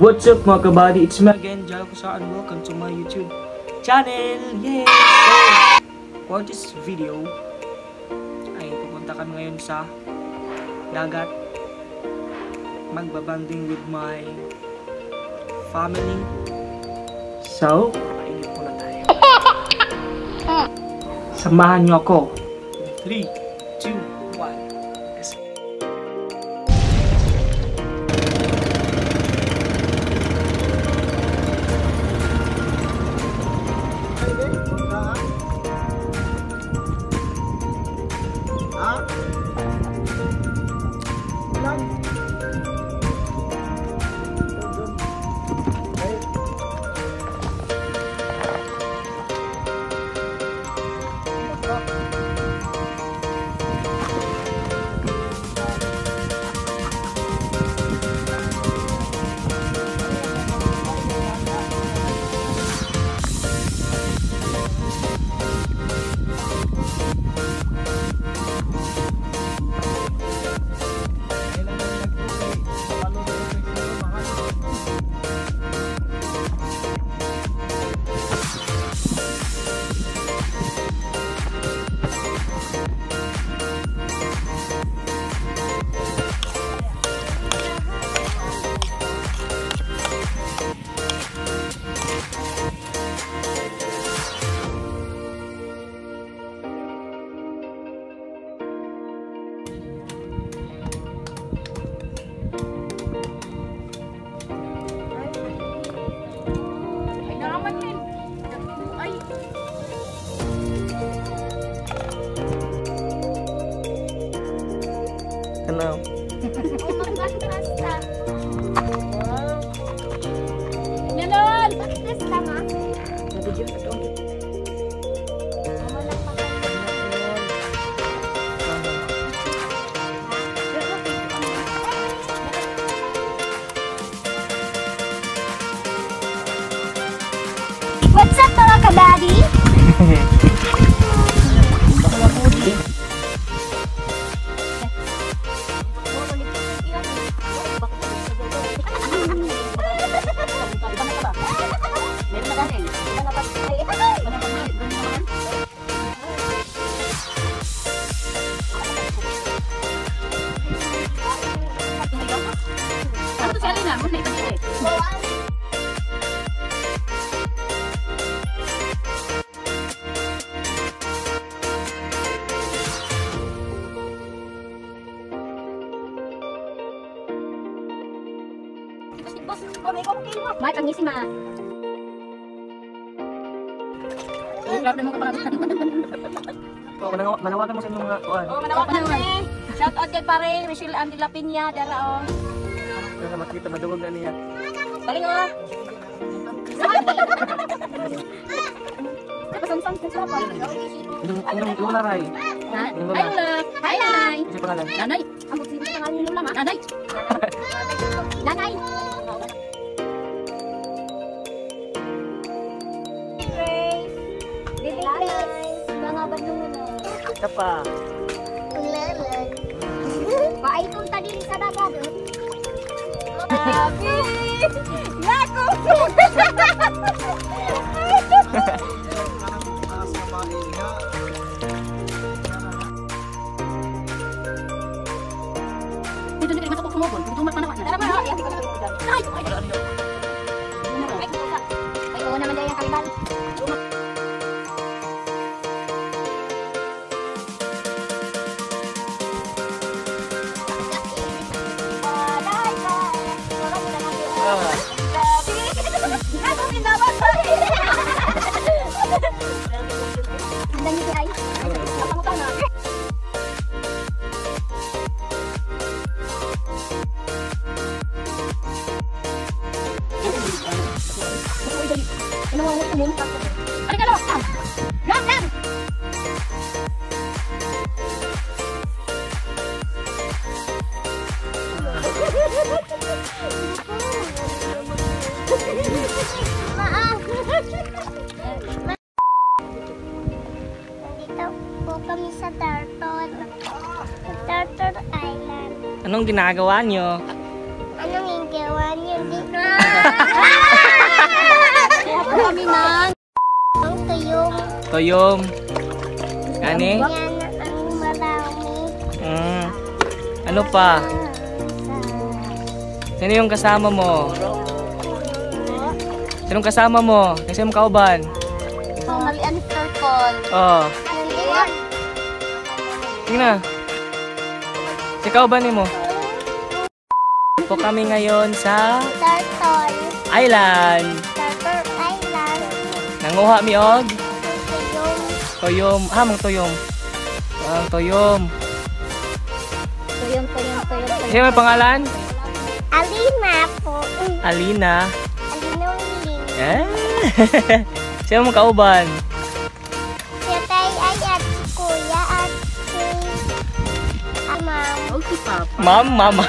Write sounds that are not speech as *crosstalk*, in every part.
What's up mga kabady? It's me again, Jalo Kusaan. Welcome to my YouTube channel! Yay! So, for this video, ay pupunta kami ngayon sa dagat. Magbabanding with my family. So, mainit muna tayo. *laughs* Samahan niyo ako. 3, Ay, Ano? Nanon! What's up mga kabady? Mark, ang ngisi ma. Ay, grabe naman kapag *laughs* Oh, manaw- manawagan mo sa inyong mga kuan. Oh, manawagan kami. Shout out kay pare, Michelle Andy Lapinya, dara oh. Para makita maduwag na niya. Galing oh. Pasansang sa sapa. Yung yung lola ray. Yung Hi, Nanay. Kasi pangalan. Nanay. Ang buti ng ma. Nanay. Nanay. Ito pa. Ulalan. Paitong tadi sa dagat. Happy. Nako. Dito dito masuk sumubon. Dito man panawa. Tara ba? Ay, ay. Ano mo mo? Ano ka lang. Anong ginagawa nyo? Anong yung gawa niyo? Di na. Kuha po kami ng ang tuyong. Toyom. Ani? Yan ang marami. Mm. Ano pa? Sino yung kasama mo? Sinong kasama mo? Kasi mo kauban? Malian ni turtle. Oh. Nandun. Tingnan. Si kauban ni mo. Po kami ngayon sa Turtle. island. Turtle Island. Nanguha mi og Tuyong. toyom. Ah, mang toyom. Ang toyom. Tuyong, tuyong, tuyong, tuyong. Sino pangalan? Alina po. Alina. Alinong Eh? *laughs* Sino mo kauban? Ma'am, mama.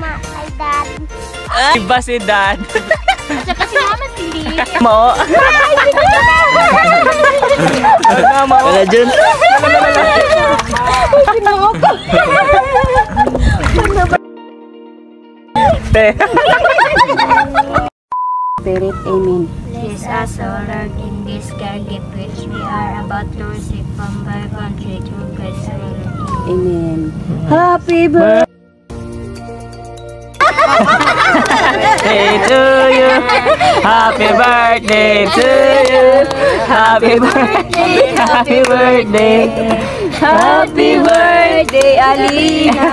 Ma *laughs* ay Dad. Ay, Iba si dad. Tsaka si Mama Cindy. Mo. Wala, mo. Wala dyan. Te. Spirit, Amen. Bless us, O Lord, in this gift which we are about to receive from thy country through Christ our Lord. Amen. Happy birthday. Birthday to you. Happy birthday to you. Happy birthday. Happy birthday. Happy birthday, Alina.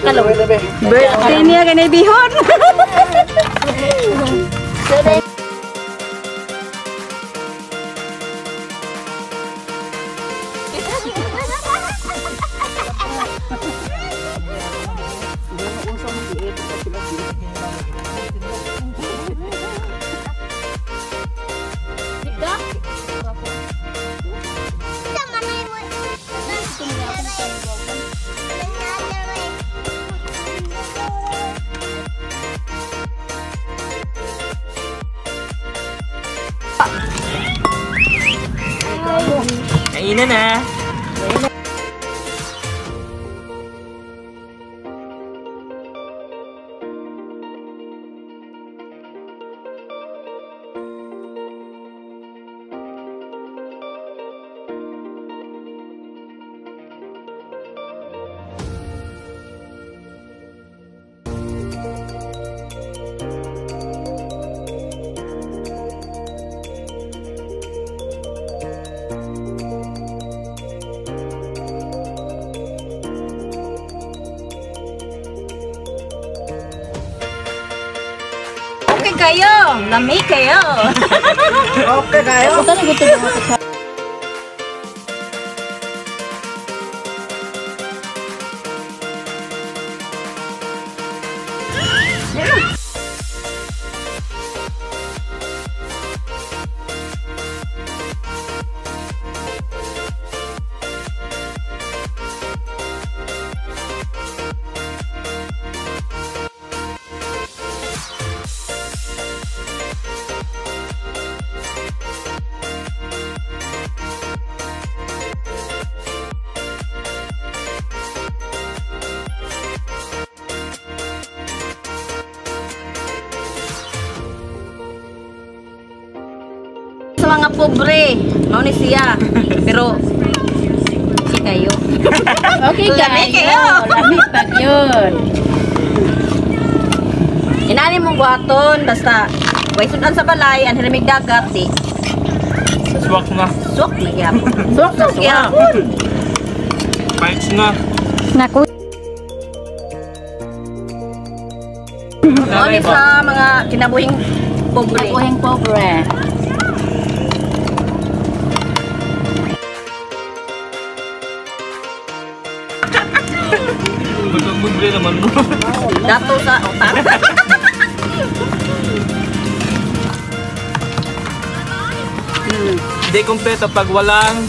Ka long. Birthday niya kanay bihon. Kainan na. Kayo. Lami kayo. okay kayo. Ito na gusto mga pobre, mao ni siya. Pero si kayo. *laughs* Okay, Lami kayo. Lami pag yun. Inani mong buhaton basta way sudan sa balay ang hiramig dagat di. Swak na. Sok na gyapon. Sok na gyapon. Pints na. Naku. Ni sa mga kinabuhing pobre. Buhing pobre. Mo. Dato sa utak. Hindi kompleto pag walang